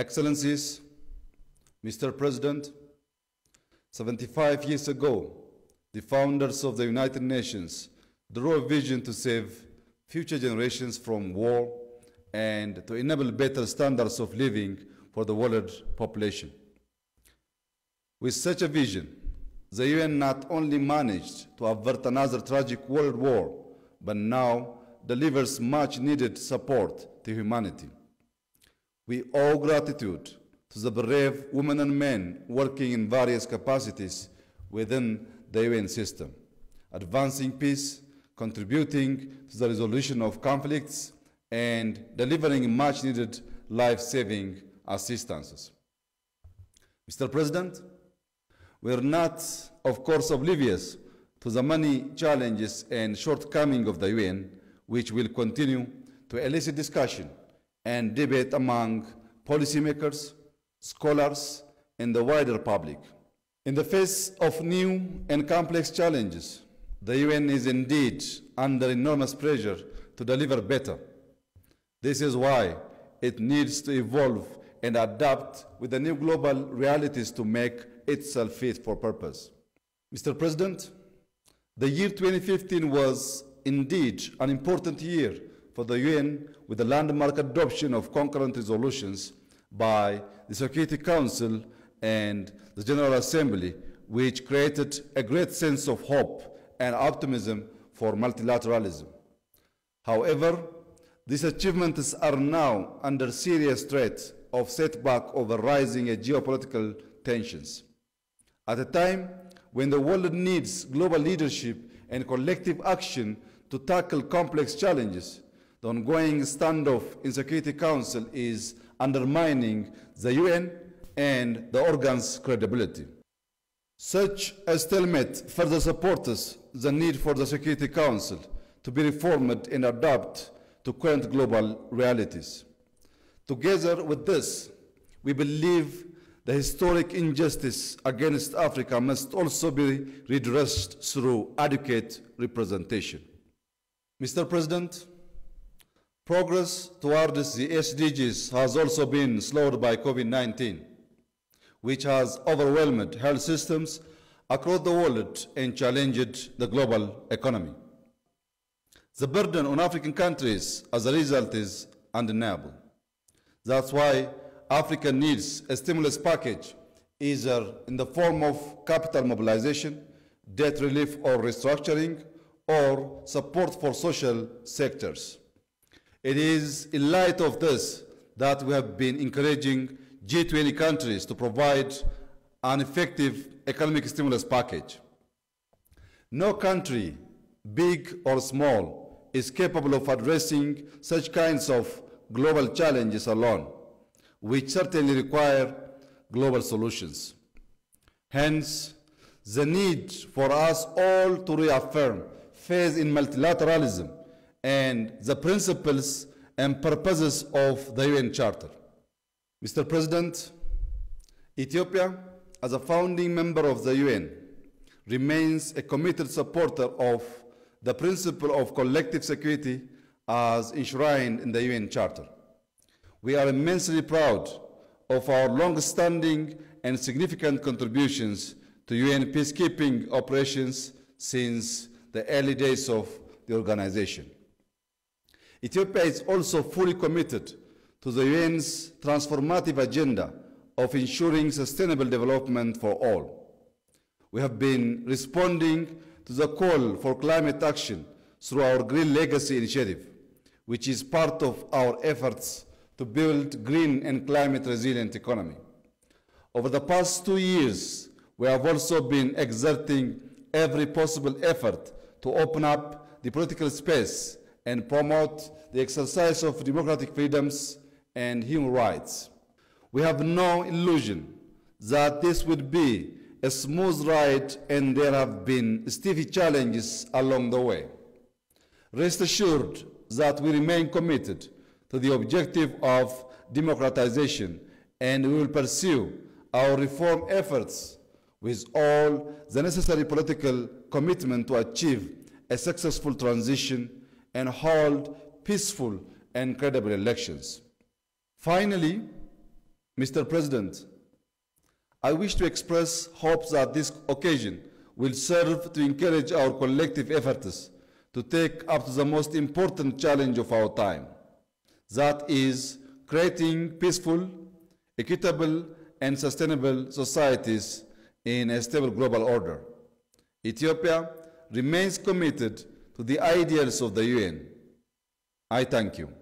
Excellencies, Mr. President, 75 years ago, the founders of the United Nations drew a vision to save future generations from war and to enable better standards of living for the world population. With such a vision, the UN not only managed to avert another tragic world war, but now delivers much needed support to humanity. We owe gratitude to the brave women and men working in various capacities within the UN system, advancing peace, contributing to the resolution of conflicts, and delivering much needed life-saving assistances. Mr. President, we are not, of course, oblivious to the many challenges and shortcomings of the UN, which will continue to elicit discussion and debate among policymakers, scholars, and the wider public. In the face of new and complex challenges, the UN is indeed under enormous pressure to deliver better. This is why it needs to evolve and adapt with the new global realities to make itself fit for purpose. Mr. President, the year 2015 was indeed an important year for the UN with the landmark adoption of concurrent resolutions by the Security Council and the General Assembly, which created a great sense of hope and optimism for multilateralism. However, these achievements are now under serious threat of setback over rising geopolitical tensions. At a time when the world needs global leadership and collective action to tackle complex challenges, the ongoing standoff in the Security Council is undermining the UN and the organ's credibility. Such a stalemate further supports the need for the Security Council to be reformed and adapt to current global realities. Together with this, we believe the historic injustice against Africa must also be redressed through adequate representation. Mr. President, progress towards the SDGs has also been slowed by COVID-19, which has overwhelmed health systems across the world and challenged the global economy. The burden on African countries as a result is undeniable. That's why Africa needs a stimulus package, either in the form of capital mobilization, debt relief or restructuring, or support for social sectors. It is in light of this that we have been encouraging G20 countries to provide an effective economic stimulus package. No country, big or small, is capable of addressing such kinds of global challenges alone, which certainly require global solutions. Hence, the need for us all to reaffirm faith in multilateralism and the principles and purposes of the UN Charter. Mr. President, Ethiopia, as a founding member of the UN, remains a committed supporter of the principle of collective security as enshrined in the UN Charter. We are immensely proud of our long-standing and significant contributions to UN peacekeeping operations since the early days of the organization. Ethiopia is also fully committed to the UN's transformative agenda of ensuring sustainable development for all. We have been responding to the call for climate action through our Green Legacy Initiative, which is part of our efforts to build a green and climate resilient economy. Over the past two years, we have also been exerting every possible effort to open up the political space and promote the exercise of democratic freedoms and human rights. We have no illusion that this would be a smooth ride and there have been stiff challenges along the way. Rest assured that we remain committed to the objective of democratization and we will pursue our reform efforts with all the necessary political commitment to achieve a successful transition and hold peaceful and credible elections. Finally, Mr. President, I wish to express hopes that this occasion will serve to encourage our collective efforts to take up the most important challenge of our time. That is creating peaceful, equitable, and sustainable societies in a stable global order. Ethiopia remains committed to the ideals of the UN. I thank you.